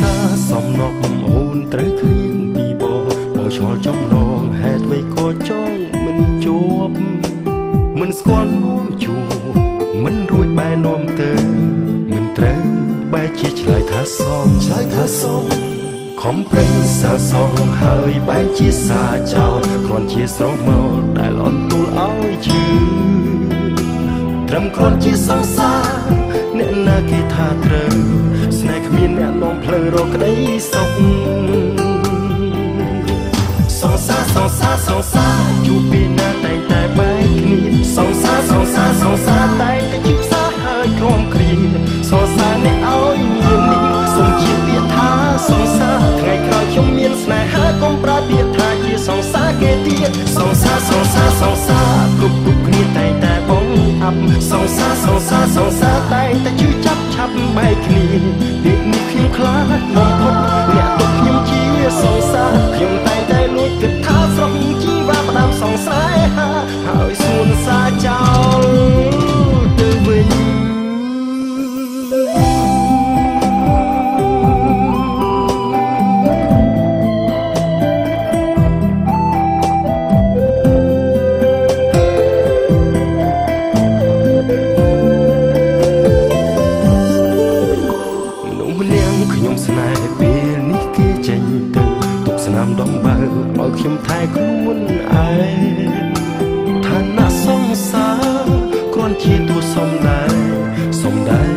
សាសំណក់ហូនត្រូវធៀងពីបងបងឆ្លល់ចំណងហេតុអ្វីក៏ចង់មិនជួបមិនស្គាល់នាំជួបមិនរួចបែរនាំទៅមិនត្រូវបែរជាឆ្លើយថាសំឆ្លើយថាសំខំប្រឹងសាសងហើយបែរជាសាចោលគ្រាន់ជាស្រោមកដែលអន់ទូលឲ្យឈឺត្រឹមគ្រាន់ជាសង្សារអ្នកណាគេថាត្រូវ រកក្តីសុខសង្សារសង្សារសង្សារជួបពីណាតែងតែបែកគ្នាសង្សារសង្សារសង្សារតែងតែជិះផ្សារហើយក្រំគ្រាសង្សារអ្នកឲ្យមាននេះសូមជាពាក្យថាសង្សារថ្ងៃក្រោយខ្ញុំមានស្នេហាកុំប្រើពាក្យថាជាសង្សារគេទៀតសង្សារសង្សារសង្សារគ្រប់គ្រប់គ្នាតែងតែបងអាប់សង្សារសង្សារសង្សារតែងតែជឿចាប់ឆាប់បែកគ្នាពីនេះ ដំបៅឲ្យខ្ញុំថែខ្លួនឯងឋានៈសង្សារគ្រាន់ជាតួសំដែរសំដែរ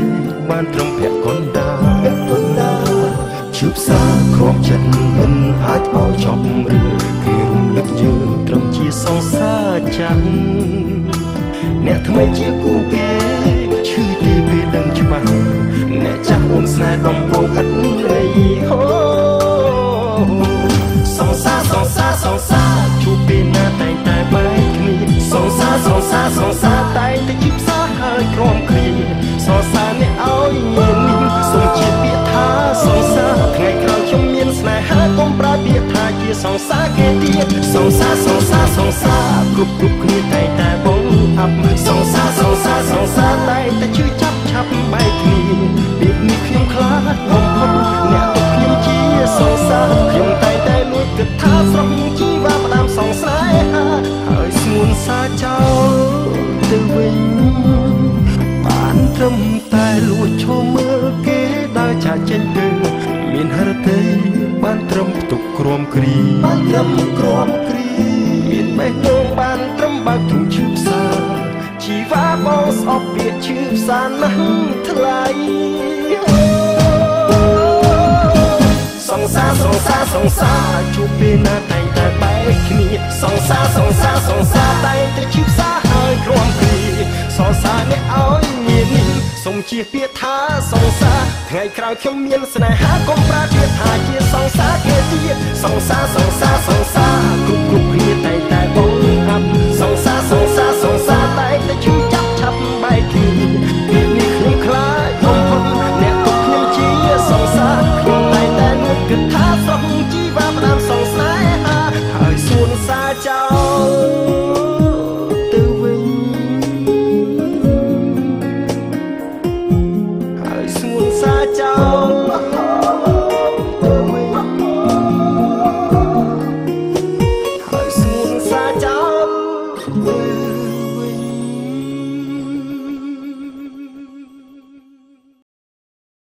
បានត្រឹមភក្កណ្ដាជឿផ្សារក្រំចិត្តមិនអាចឲ្យចប់រឿងគេរំលឹកយើងត្រឹមជាសង្សារចាំងអ្នកថ្មីជាគូគេឈឺទីពេលដឹងច្បាស់អ្នកចាស់អូនស្នេហ៍ដំបងឥតន័យហូ ង្សារសង្សារគ្រប់គ្រប់គ្នាតែងតែបងអាប់សង្សារសង្សារសង្សារតែងតែជឿចាប់ឆាប់បែកគ្នាពីនេះខ្ញុំខ្លាចបំផុតអ្នកទុកខ្ញុំជាសង្សារខ្ញុំតែងតែលួចគិតថាស្រស់ជីវ៉ាផ្ដាំសង្សារហើយស្ងួនសាចោលទៅវិញបានត្រឹមតែលួចឈោមើលគេដើរចាក់ចេញទៅមានហរទេបានត្រឹមផ្ទុកក្រមគ្រីបានត្រឹមក្រម គ្រីមានបេះដូងបានត្រឹមបើកធុងឈឺផ្សាជីវ៉ាបងស្អប់ពាក្យឈឺផ្សាណាស់ថ្លៃសង្សារសង្សារសង្សារជួបពេលណាតែងតែបែកគ្នាសង្សារសង្សារសង្សារតែងតែឈឺផ្សាហើយក្រំគ្រីសង្សារអ្នកឲ្យមាននេះសូមជាពាក្យថាសង្សារថ្ងៃក្រោយខ្ញុំមានស្នេហាកុំប្រើពាក្យថាជាសង្សារគេទៀតសង្សារសង្សារសង្ đời xuông xa trong Hãy xuống xa chấm